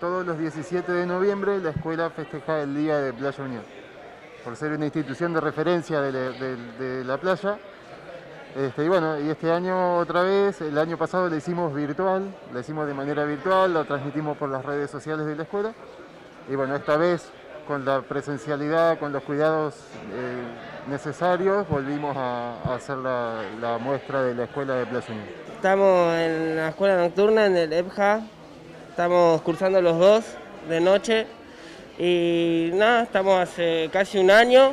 todos los 17 de noviembre la escuela festeja el Día de Playa Unión. Por ser una institución de referencia de la, la playa. Este, y bueno, y este año otra vez, el año pasado lo hicimos virtual, lo hicimos de manera virtual, lo transmitimos por las redes sociales de la escuela. Y bueno, esta vez con la presencialidad, con los cuidados eh, necesarios, volvimos a, a hacer la, la, muestra de la escuela de Playa Unión. Estamos en la escuela nocturna, en el EPJA, estamos cursando los dos de noche y nada, estamos hace casi un año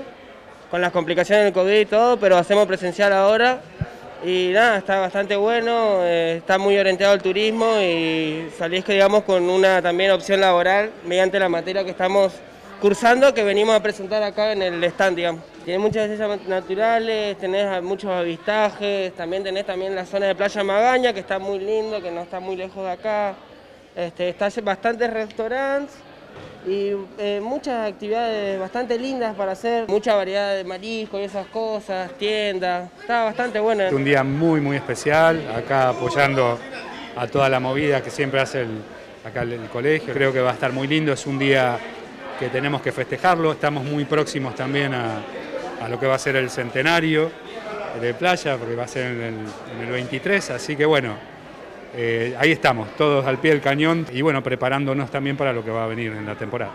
con las complicaciones del COVID y todo, pero hacemos presencial ahora y nada, está bastante bueno, eh, está muy orientado al turismo y salís que digamos con una también opción laboral mediante la materia que estamos cursando que venimos a presentar acá en el stand, digamos. Tiene muchas estrellas naturales, tenés muchos avistajes, también tenés también la zona de Playa Magaña, que está muy lindo, que no está muy lejos de acá. Este, está bastantes restaurantes y eh, muchas actividades bastante lindas para hacer, mucha variedad de mariscos y esas cosas, tiendas, está bastante buena. Un día muy muy especial, acá apoyando a toda la movida que siempre hace el, acá el, el colegio, creo que va a estar muy lindo, es un día que tenemos que festejarlo. Estamos muy próximos también a, a, lo que va a ser el centenario de playa, porque va a ser en el, en el 23, así que bueno, eh, ahí estamos, todos al pie del cañón y bueno, preparándonos también para lo que va a venir en la temporada.